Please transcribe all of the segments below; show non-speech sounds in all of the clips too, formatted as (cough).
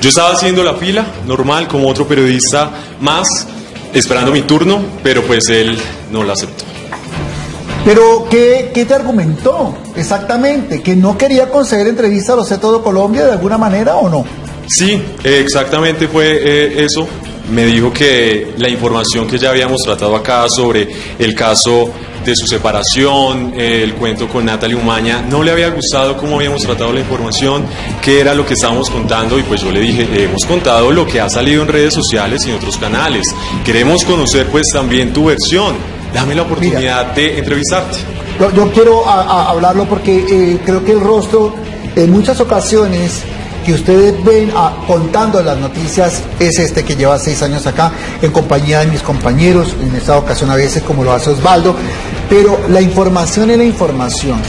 Yo estaba haciendo la fila, normal, como otro periodista más, esperando mi turno, pero pues él no la aceptó. Pero, ¿qué, ¿qué, te argumentó exactamente? ¿Que no quería conceder entrevista a los de todo Colombia de alguna manera o no? Sí, exactamente fue eh, eso. Me dijo que la información que ya habíamos tratado acá sobre el caso de su separación, el cuento con Natalie Umaña, no le había gustado cómo habíamos tratado la información, qué era lo que estábamos contando y pues yo le dije, hemos contado lo que ha salido en redes sociales y en otros canales. Queremos conocer pues también tu versión. Dame la oportunidad de entrevistarte. Yo, quiero hablarlo porque eh, creo que el rostro en muchas ocasiones que ustedes ven ah, contando las noticias es este que lleva seis años acá en compañía de mis compañeros, en esta ocasión a veces como lo hace Osvaldo, pero la información es la información.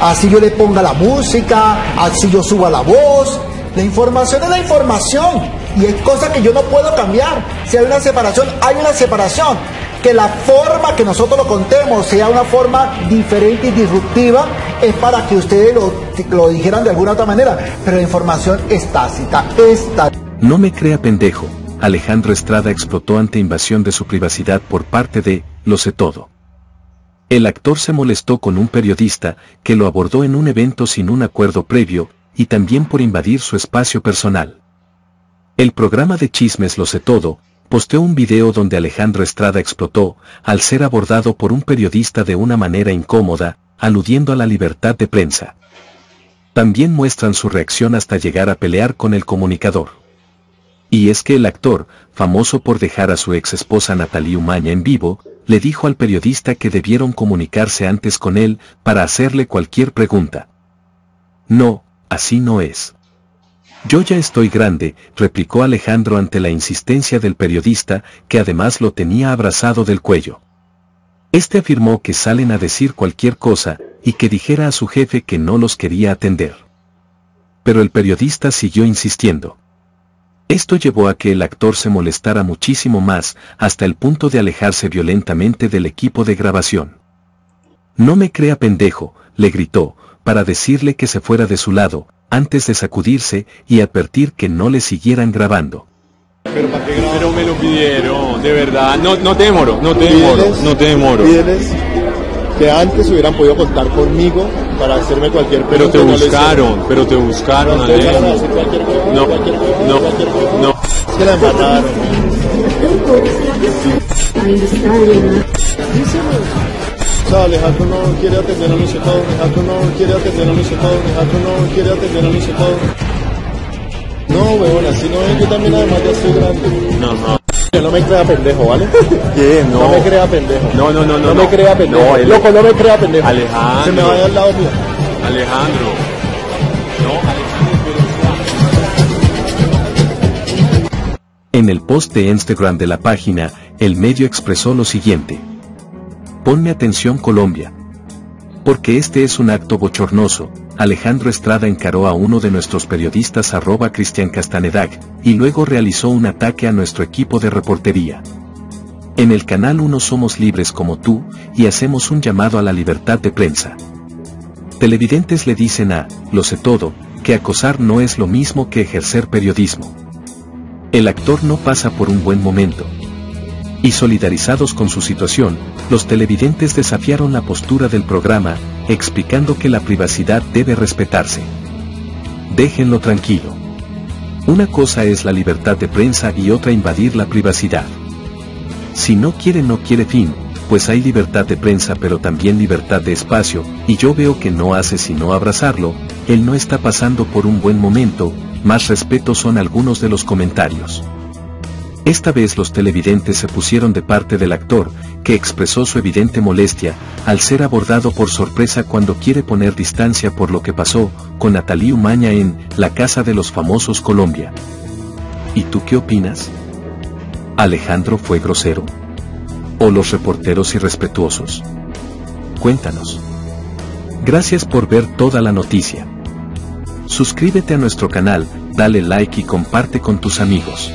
Así yo le ponga la música, así yo suba la voz, la información es la información y es cosa que yo no puedo cambiar. Si hay una separación, hay una separación que la forma que nosotros lo contemos sea una forma diferente y disruptiva es para que ustedes lo, lo dijeran de alguna otra manera, pero la información es tácita, está. No me crea pendejo, Alejandro Estrada explotó ante invasión de su privacidad por parte de, lo sé todo. El actor se molestó con un periodista que lo abordó en un evento sin un acuerdo previo, y también por invadir su espacio personal. El programa de chismes Lo sé todo, posteó un video donde Alejandro Estrada explotó, al ser abordado por un periodista de una manera incómoda, aludiendo a la libertad de prensa. También muestran su reacción hasta llegar a pelear con el comunicador. Y es que el actor, famoso por dejar a su ex esposa Natalie Umaña en vivo, le dijo al periodista que debieron comunicarse antes con él para hacerle cualquier pregunta. No, así no es. Yo ya estoy grande, replicó Alejandro ante la insistencia del periodista, que además lo tenía abrazado del cuello. Este afirmó que salen a decir cualquier cosa, y que dijera a su jefe que no los quería atender. Pero el periodista siguió insistiendo. Esto llevó a que el actor se molestara muchísimo más, hasta el punto de alejarse violentamente del equipo de grabación. No me crea pendejo, le gritó, para decirle que se fuera de su lado, antes de sacudirse y advertir que no le siguieran grabando. Pero, Pero me lo pidieron, de verdad. No, no te demoro, no te demoro, no te demoro. que antes hubieran podido contar conmigo para hacerme cualquier Pero te buscaron, pero te buscaron, no, no, no, no. Se la embarraron. Alejandro no quiere atender a Lucio todo, Alejandro no quiere atender a Lucio todo, Alejandro no quiere atender a Lucio todo. No, weón, así no es, yo también además ya estoy grande. No, no. No me crea pendejo, ¿vale? (laughs) ¿Qué? No. No me crea pendejo. No, no, no, no. No me crea pendejo. No, Loco, no me crea pendejo. Alejandro. Se me vaya al lado mío. Alejandro. No, Alejandro, En el post de Instagram de la página, el medio expresó lo siguiente. Ponme atención Colombia. Porque este es un acto bochornoso, Alejandro Estrada encaró a uno de nuestros periodistas arroba Cristian Castanedag, y luego realizó un ataque a nuestro equipo de reportería. En el canal 1 somos libres como tú, y hacemos un llamado a la libertad de prensa. Televidentes le dicen a, lo sé todo, que acosar no es lo mismo que ejercer periodismo. El actor no pasa por un buen momento, y solidarizados con su situación, los televidentes desafiaron la postura del programa, explicando que la privacidad debe respetarse. Déjenlo tranquilo. Una cosa es la libertad de prensa y otra invadir la privacidad. Si no quiere no quiere fin, pues hay libertad de prensa pero también libertad de espacio, y yo veo que no hace sino abrazarlo, él no está pasando por un buen momento, más respeto son algunos de los comentarios. Esta vez los televidentes se pusieron de parte del actor, que expresó su evidente molestia, al ser abordado por sorpresa cuando quiere poner distancia por lo que pasó, con Natalie Umaña en La Casa de los Famosos Colombia. ¿Y tú qué opinas? ¿Alejandro fue grosero? ¿O los reporteros irrespetuosos? Cuéntanos. Gracias por ver toda la noticia. Suscríbete a nuestro canal, dale like y comparte con tus amigos.